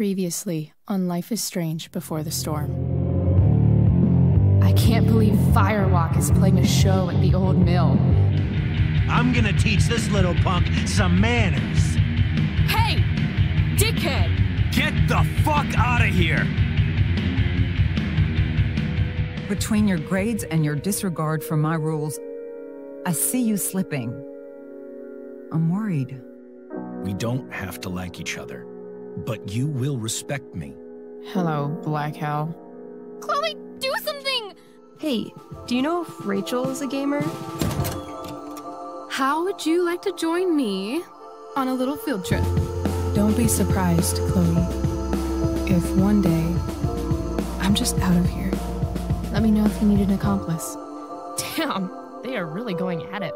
Previously on Life is Strange Before the Storm. I can't believe Firewalk is playing a show at the old mill. I'm gonna teach this little punk some manners. Hey! Dickhead! Get the fuck out of here! Between your grades and your disregard for my rules, I see you slipping. I'm worried. We don't have to like each other, but you will respect me. Hello, Black Hell. Chloe, do something! Hey, do you know if Rachel is a gamer? How would you like to join me on a little field trip? Don't be surprised, Chloe, if one day I'm just out of here. Let me know if you need an accomplice. Damn, they are really going at it.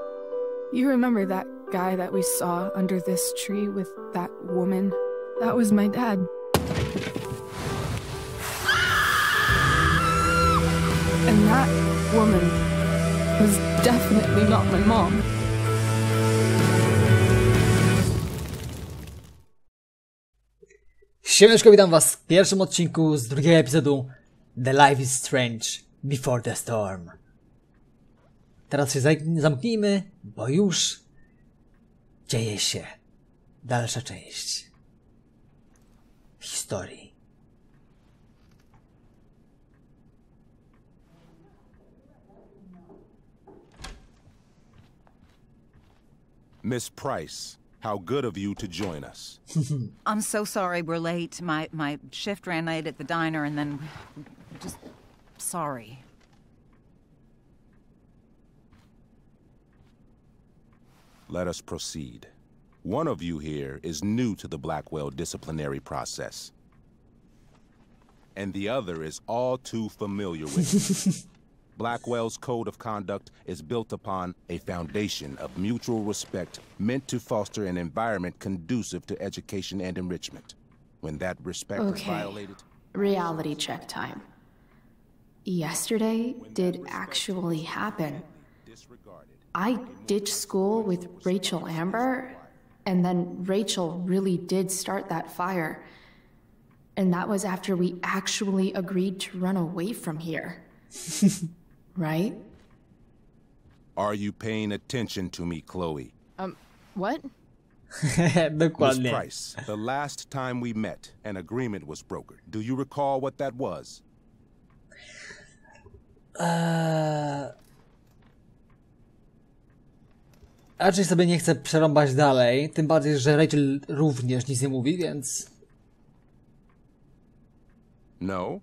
You remember that guy that we saw under this tree with that woman? That was my dad. And that woman was definitely not my mom. Siemaneczko, witam was w pierwszym odcinku z drugiego epizodu The Life is Strange Before the Storm. Teraz się zamknijmy, bo już dzieje się dalsza część historii. Miss Price, how good of you to join us. I'm so sorry we're late. My my shift ran late at the diner and then just sorry. Let us proceed. One of you here is new to the Blackwell disciplinary process. And the other is all too familiar with it. Blackwell's code of conduct is built upon a foundation of mutual respect meant to foster an environment conducive to education and enrichment. When that respect is violated, Reality check time. Yesterday did actually happen. I ditched school with Rachel Amber, and then Rachel really did start that fire. And that was after we actually agreed to run away from here. right? Are you paying attention to me, Chloe? Um, what? Miss Dokładnie. Price, the last time we met, an agreement was brokered. Do you recall what that was? Eee... Raczej sobie nie chcę przerąbać dalej, tym bardziej, że Rachel również nic nie mówi, więc... No?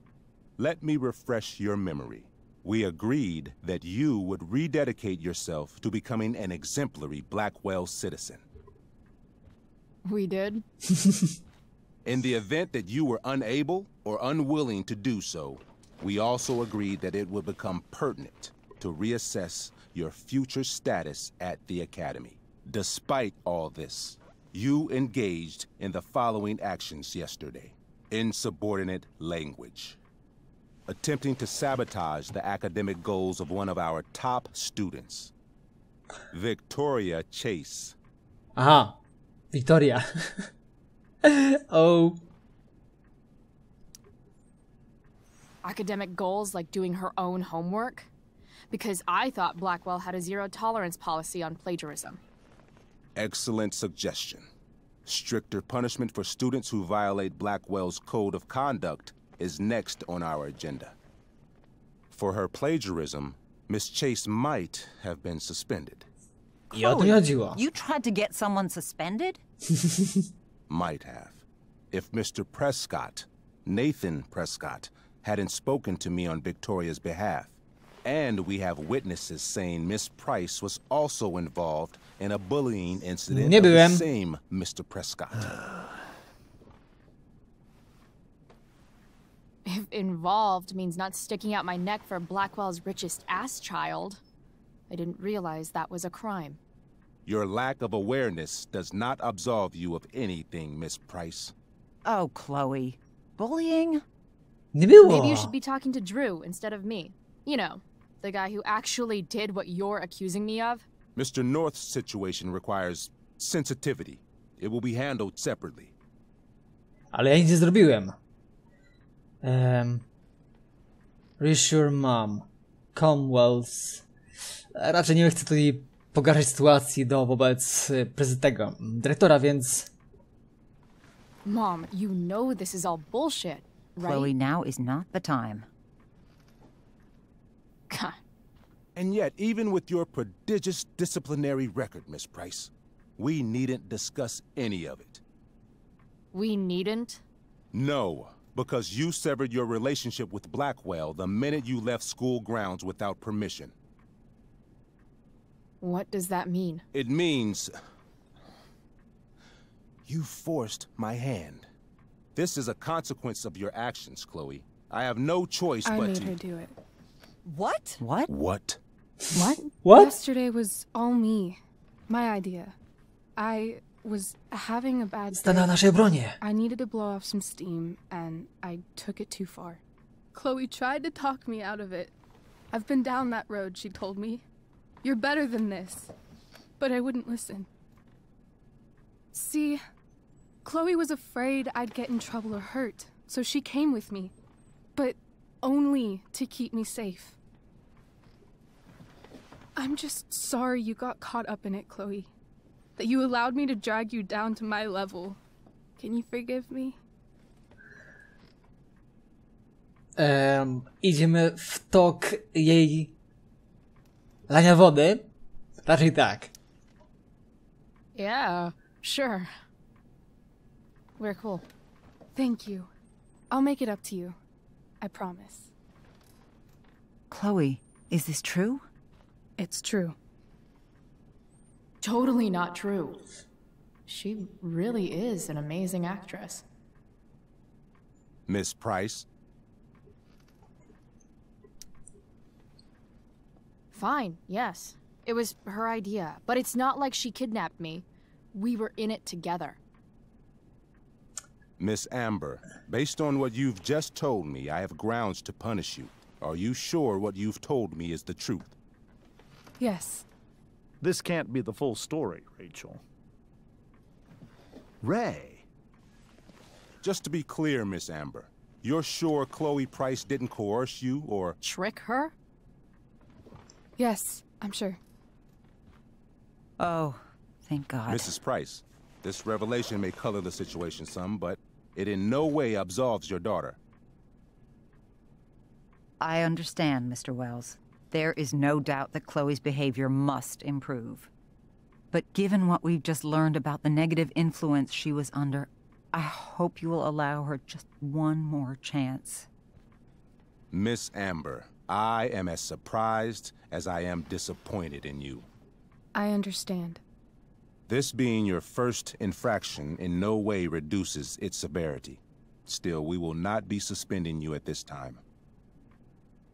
Let me refresh your memory. We agreed that you would rededicate yourself to becoming an exemplary Blackwell citizen. We did? In the event that you were unable or unwilling to do so, we also agreed that it would become pertinent to reassess your future status at the Academy. Despite all this, you engaged in the following actions yesterday insubordinate language, attempting to sabotage the academic goals of one of our top students, Victoria Chase. Aha, Victoria. oh, Academic goals like doing her own homework? Because I thought Blackwell had a zero tolerance policy on plagiarism. Excellent suggestion. Stricter punishment for students who violate Blackwell's code of conduct is next on our agenda. For her plagiarism, Miss Chase might have been suspended. i o to chodziło. You tried to get someone suspended? Might have. If Mr. Prescott, Nathan Prescott, hadn't spoken to me on Victoria's behalf. And we have witnesses saying Miss Price was also involved in a bullying incident Nie of the byłem. same Mr. Prescott. If involved means not sticking out my neck for Blackwell's richest ass child, I didn't realize that was a crime. Your lack of awareness does not absolve you of anything, Miss Price. Oh, Chloe. Bullying? Nie było. Maybe you should be talking to Drew instead of me. You know, the guy who actually did what you're accusing me of. Mr. North's situation requires sensitivity. It will be handled separately. Ale ja nic nie zrobiłem. Um, reassure mom. Commonwealth. Raczej nie chcę tutaj pogarszać sytuacji do wobec y, prezydentego, dyrektora, więc Mom, you know this is all bullshit, right? Chloe, now is not the time. God, And yet, even with your prodigious disciplinary record, Miss Price, we needn't discuss any of it. we needn't. No, because you severed your relationship with Blackwell the minute you left school grounds without permission. What does that mean? It means. You forced my hand. This is a consequence of your actions, Chloe. I have no choice I but made to. her do it. What? What? What? What? What? Yesterday was all me. My idea. I was having a bad stanęła w day. naszej. I needed to blow off some steam, and I took it too far. Chloe tried to talk me out of it. I've been down that road, she told me. You're better than this. But I wouldn't listen. See, Chloe was afraid I'd get in trouble or hurt, so she came with me. But only to keep me safe. I'm just sorry you got caught up in it, Chloe. That you allowed me to drag you down to my level. Can you forgive me? Em, idziemy w tok jej lania wody. Raczej tak. Yeah, sure. We're cool. Thank you. I'll make it up to you. I promise. Chloe, is this true? It's true. Totally not true. She really is an amazing actress. Miss Price? Fine, yes. It was her idea, but it's not like she kidnapped me. We were in it together. Miss Amber, based on what you've just told me, I have grounds to punish you. Are you sure what you've told me is the truth? Yes. This can't be the full story, Rachel. Ray. Just to be clear, Miss Amber, you're sure Chloe Price didn't coerce you or. Trick her? Yes, I'm sure. Oh, thank God. Mrs. Price, this revelation may color the situation some, but it in no way absolves your daughter. I understand, Mr. Wells. There is no doubt that Chloe's behavior must improve. But given what we've just learned about the negative influence she was under, I hope you will allow her just one more chance. Miss Amber, I am as surprised as I am disappointed in you. I understand. This being your first infraction in no way reduces its severity. Still, we will not be suspending you at this time.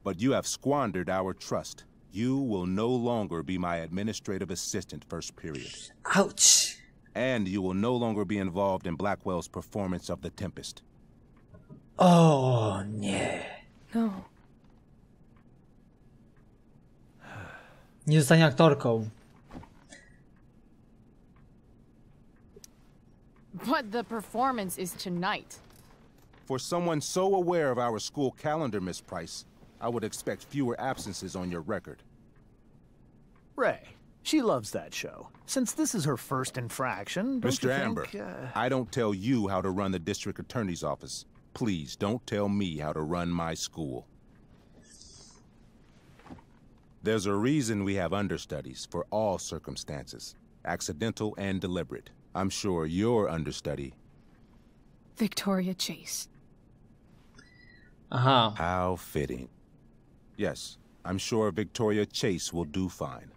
But you have squandered our trust. You will no longer be my administrative assistant first period. Ouch. And you will no longer be involved in Blackwell's performance of The Tempest. Oh, nie. No. Nie zostanie aktorką. But the performance is tonight. For someone so aware of our school calendar, Miss Price, I would expect fewer absences on your record. Ray. She loves that show. Since this is her first infraction, don't you Mr. think, Amber, uh, I don't tell you how to run the district attorney's office. Please don't tell me how to run my school. There's a reason we have understudies for all circumstances, accidental and deliberate. I'm sure your understudy. Victoria Chase. Uh huh. How fitting. Yes, I'm sure Victoria Chase will do fine.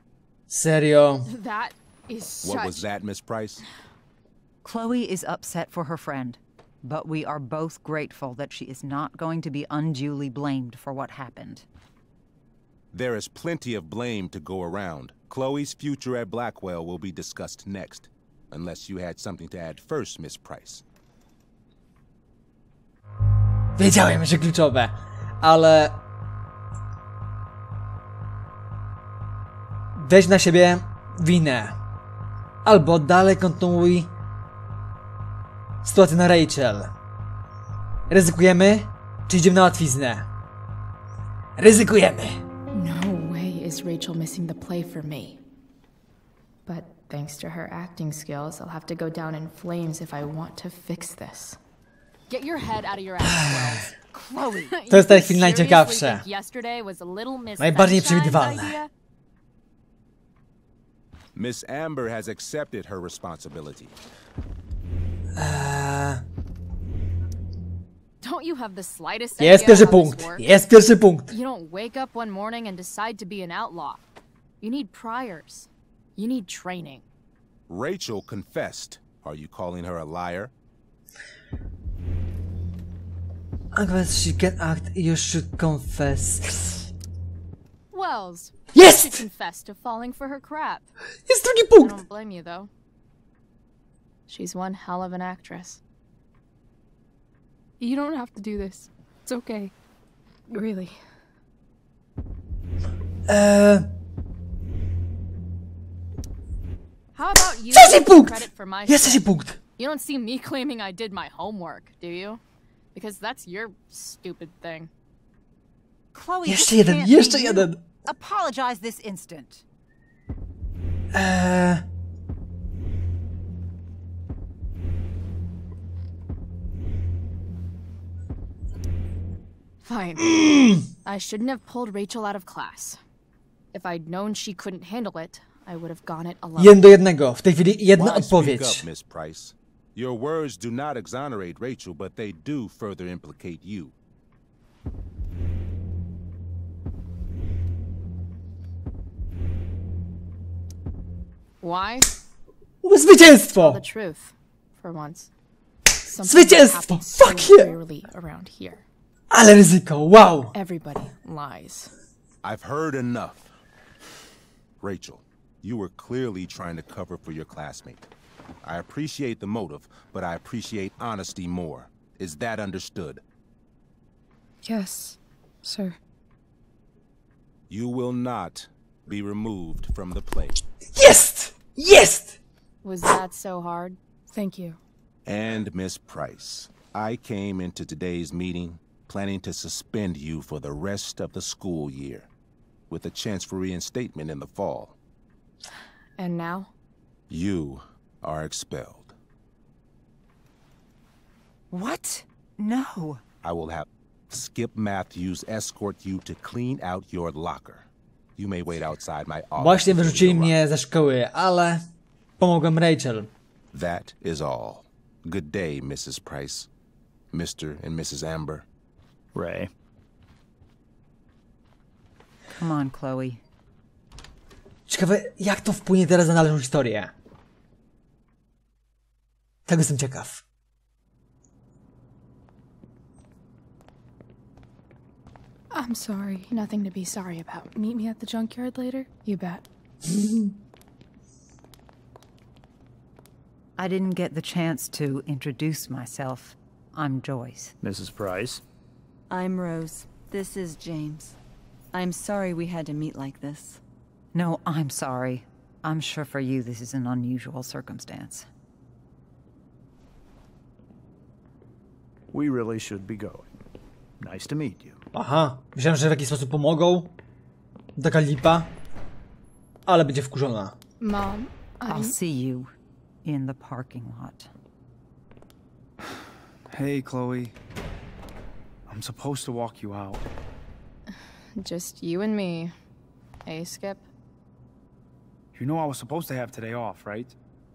Serio. That is What was that, Miss Price? Chloe is upset for her friend, but we are both grateful that she is not going to be unduly blamed for what happened. There is plenty of blame to go around. Chloe's future at Blackwell will be discussed next. Unless you had something to add first, Miss Price. Wiedziałem, że kluczowe. Ale... Weź na siebie winę. Albo dalej kontynuuj sytuację na Rachel. Ryzykujemy? Czy idziemy na łatwiznę? Ryzykujemy! No way is Rachel missing the play for me. But thanks to her acting skills, I'll have to go down in flames if I want to fix this. Get your head out of your ass, Chloe, To jest you ta chwila najciekawsza. seriously think Yesterday was a little Miss Najbardziej przewidywalne. Miss Amber has accepted her responsibility. Eee, Don't you have the slightest jest idea pierwszy how this punkt. works? Jest pierwszy punkt. You don't wake up one morning and decide to be an outlaw. You need priors. You need training. Rachel confessed. Are you calling her a liar? Unless she can act, you should confess. Wells. Yes! You should confess to falling for her crap. Jest drugi I don't blame you though. She's one hell of an actress. You don't have to do this. It's okay. Really. Eee, How about you Trzeci take punkt! credit for my Jest shit? trzeci! You don't see me claiming I did my homework, do you? Because that's your stupid thing. Chloe, Jeszcze this jeden, can't be jeszcze you. jeden. Apologize this instant. Eee, Fine. I shouldn't have pulled Rachel out of class. If I'd known she couldn't handle it, I would have gone it alone. jeden do jednego. W tej chwili jedna Why speak odpowiedź. up, Miss Price? Your words do not exonerate Rachel, but they do further implicate you. Why? Zwycięstwo! The truth, for once. Something that Zwycięstwo! happens so Fuck yeah! around here. Ale ryzyko, wow! Everybody lies. I've heard enough. Rachel, you were clearly trying to cover for your classmate. I appreciate the motive, but I appreciate honesty more. Is that understood? Yes, sir. You will not be removed from the play. Yes! Yes! Was that so hard? Thank you. And Miss Price, I came into today's meeting planning to suspend you for the rest of the school year, with a chance for reinstatement in the fall. And now? You are expelled. What? No. I will have Skip Matthews escort you to clean out your locker. You may wait outside my office. Właśnie until wyrzucili mnie ze szkoły, ale pomogłem Rachel. That is all. Good day, Mrs. Price. Mr. and Mrs. Amber. Ray. Come on, Chloe. Ciekawe, jak to wpłynie teraz na dalszą historię. Tego jestem ciekaw. I'm sorry. Nothing to be sorry about. Meet me at the junkyard later? You bet. I didn't get the chance to introduce myself. I'm Joyce. Mrs. Price. I'm Rose. This is James. I'm sorry we had to meet like this. No, I'm sorry. I'm sure for you this is an unusual circumstance. We really should be going. Nice to meet you. Aha, myślałem, że w jakiś sposób pomogą. Taka lipa. Ale będzie wkurzona. Mom, I'll I'm. see you in the parking lot. Hey, Chloe. I'm supposed to walk you out. Just you and me. Hey, Skip. You know I was supposed to have today off, right?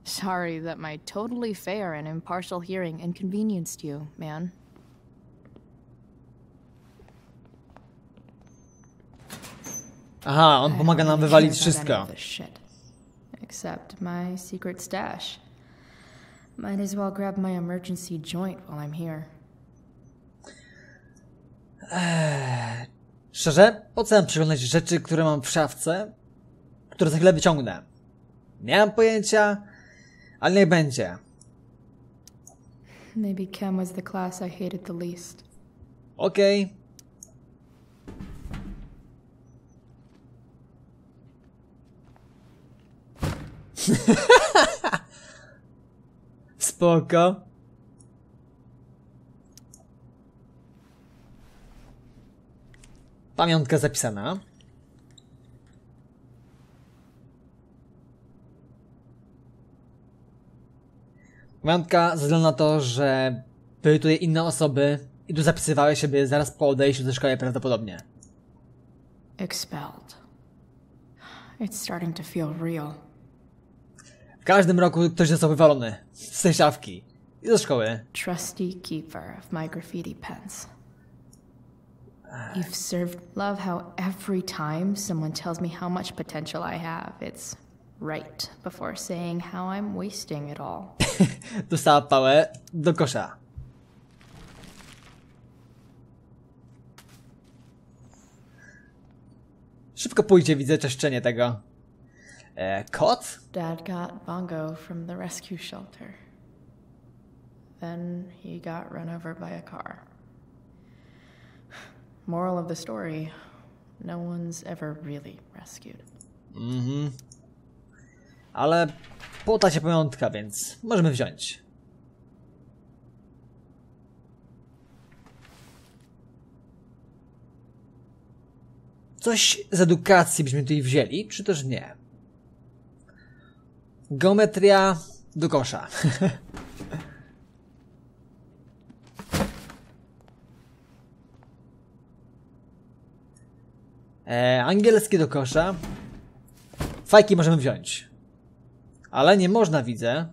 Sorry that my totally fair and impartial hearing inconvenienced you, man. Aha, on I pomaga don't nam really wywalić care about any wszystko. of this shit. Except my secret stash. Might as well grab my emergency joint while I'm here. Eee, szczerze, po co mam przeglądać rzeczy, które mam w szafce, które za chwilę wyciągnę. Nie mam pojęcia, ale niech będzie. Maybe chem was the class I hated the least. Okay. Spoko. Pamiątka zapisana. Pamiątka ze względu na to, że były tutaj inne osoby i tu zapisywały siebie zaraz po odejściu ze szkoły prawdopodobnie. Expelled. It's starting to feel real. W każdym roku ktoś został wywalony z tej szafki i ze szkoły. Trusty keeper of my graffiti pens. You've served love how every time someone tells me how much potential I have, it's right before saying how I'm wasting it all. Dostała pałę do kosza. Szybko pójdzie, widzę czeszczenie tego. E, kot? Dad got Bongo from the rescue shelter. Then he got run over by a car. Moral of the story no one's ever really rescued. Mhm. Ale pota się pamiątka, więc możemy wziąć. Coś z edukacji byśmy tutaj wzięli, czy też nie? Geometria do kosza. e, angielski do kosza. Fajki możemy wziąć. Ale nie można, widzę.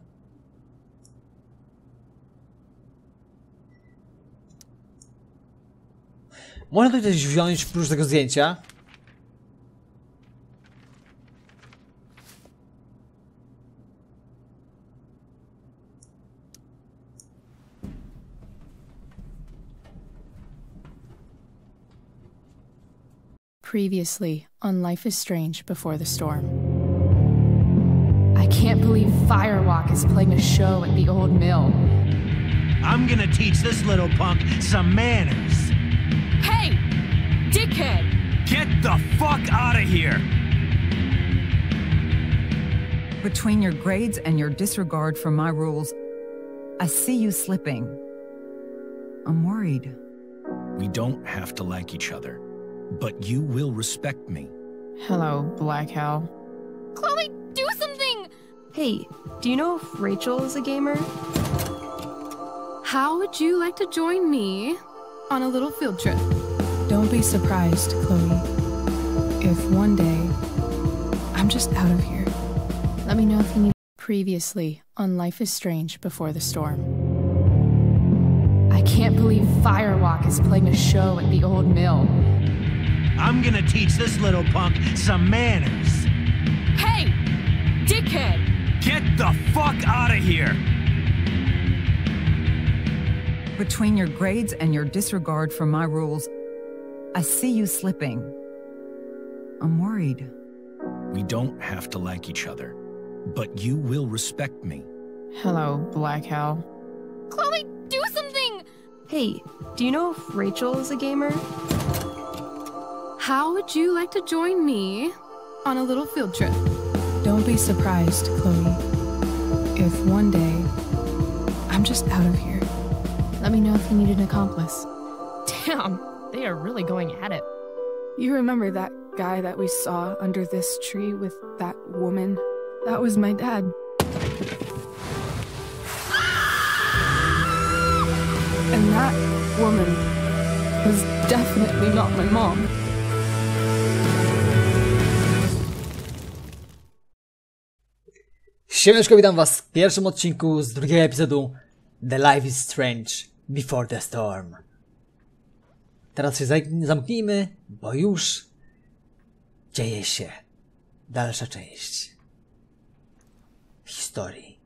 Można tu coś wziąć prócz tego zdjęcia. Previously on Life is Strange Before the Storm. I believe Firewalk is playing a show at the old mill. I'm gonna teach this little punk some manners. Hey! Dickhead! Get the fuck out of here! Between your grades and your disregard for my rules, I see you slipping. I'm worried. We don't have to like each other, but you will respect me. Hello, Black Hell. Chloe, do something! Hey, do you know if Rachel is a gamer? How would you like to join me on a little field trip? Don't be surprised, Chloe, if one day I'm just out of here. Let me know if you need. Previously on Life is Strange Before the Storm. I can't believe Firewalk is playing a show at the old mill. I'm gonna teach this little punk some manners. Hey! Dickhead! Get the fuck out of here! Between your grades and your disregard for my rules, I see you slipping. I'm worried. We don't have to like each other, but you will respect me. Hello, Black Hell. Chloe, do something! Hey, do you know if Rachel is a gamer? How would you like to join me on a little field trip? Don't be surprised, Chloe, if one day I'm just out of here. Let me know if you need an accomplice. Damn, they are really going at it. You remember that guy that we saw under this tree with that woman? That was my dad. And that woman was definitely not my mom. Siemaneczko, witam was w pierwszym odcinku z drugiego epizodu The Life is Strange Before the Storm. Teraz się zamknijmy, bo już dzieje się dalsza część historii.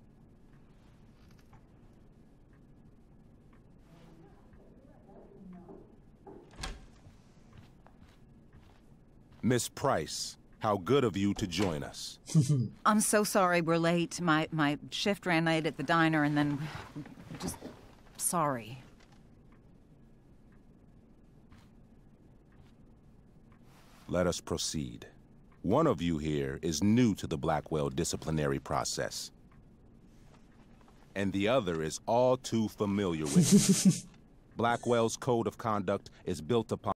Miss Price, how good of you to join us. I'm so sorry we're late. My my shift ran late at the diner and then just sorry. Let us proceed. One of you here is new to the Blackwell disciplinary process. And the other is all too familiar with it. Blackwell's code of conduct is built upon